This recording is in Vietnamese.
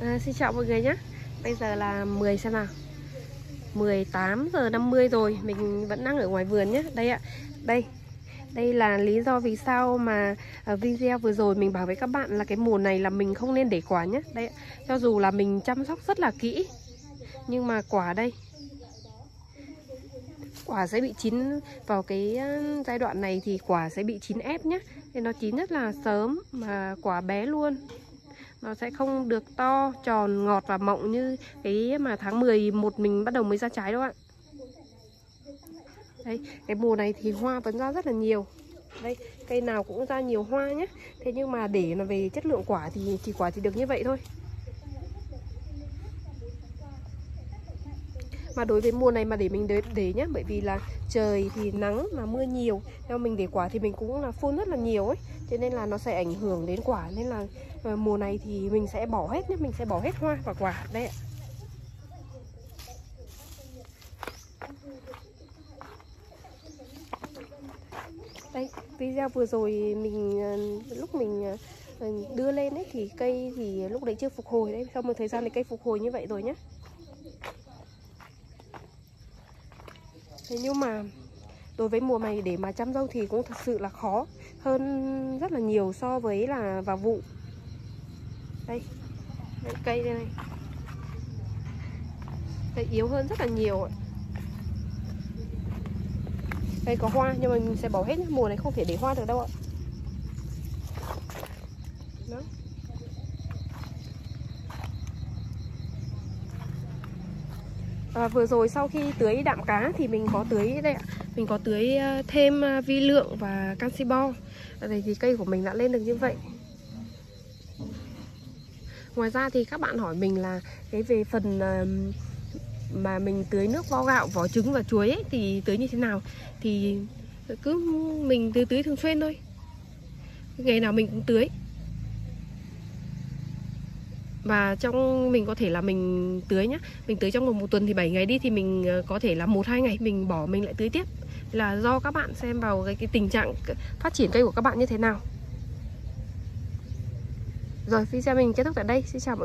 À, xin chào mọi người nhé. Bây giờ là 10 xem nào. 18 giờ 50 rồi Mình vẫn đang ở ngoài vườn nhé. Đây ạ. Đây. Đây là lý do vì sao mà à, video vừa rồi mình bảo với các bạn là cái mùa này là mình không nên để quả nhé. Đây cho dù là mình chăm sóc rất là kỹ Nhưng mà quả đây Quả sẽ bị chín vào cái à, giai đoạn này thì quả sẽ bị chín ép nhé. Nên nó chín rất là sớm mà quả bé luôn nó sẽ không được to, tròn, ngọt và mọng như cái mà tháng 11 mình bắt đầu mới ra trái đâu ạ. Đây, cái mùa này thì hoa vẫn ra rất là nhiều. Đây, cây nào cũng ra nhiều hoa nhé. Thế nhưng mà để nó về chất lượng quả thì chỉ quả thì được như vậy thôi. Mà đối với mùa này mà để mình để, để nhá bởi vì là trời thì nắng mà mưa nhiều. Theo mình để quả thì mình cũng là phun rất là nhiều ấy. Cho nên là nó sẽ ảnh hưởng đến quả. Nên là ờ, mùa này thì mình sẽ bỏ hết nhé mình sẽ bỏ hết hoa và quả. Đây ạ. Đây video vừa rồi mình ờ, lúc mình ờ, đưa lên ấy thì cây thì lúc đấy chưa phục hồi. Đấy sau một thời gian thì cây phục hồi như vậy rồi nhé Thế nhưng mà đối với mùa này để mà chăm dâu thì cũng thật sự là khó hơn rất là nhiều so với là vào vụ. Đây, đây cây đây này. Cây yếu hơn rất là nhiều ạ. Đây có hoa nhưng mà mình sẽ bỏ hết mùa này không thể để hoa được đâu ạ. Đó. À, vừa rồi sau khi tưới đạm cá thì mình có tưới đây ạ. Mình có tưới ờ, thêm ờ, vi lượng và canxi bo. Dạ Ở đây thì cây của mình đã lên được như vậy. Ngoài ra thì các bạn hỏi mình là cái về phần mà mình tưới nước vo gạo vỏ trứng và chuối ấy, thì tưới như thế nào? Thì cứ mình tưới tưới thường xuyên thôi. Ngày nào mình cũng tưới và trong mình có thể là mình tưới nhá. Mình tưới trong vòng một tuần thì 7 ngày đi thì mình ờ, có thể là một hai ngày mình bỏ mình lại tưới tiếp. Là do các bạn xem vào cái, cái tình trạng phát triển cây của các bạn như thế nào. Rồi video mình kết thúc tại đây. Xin chào mọi người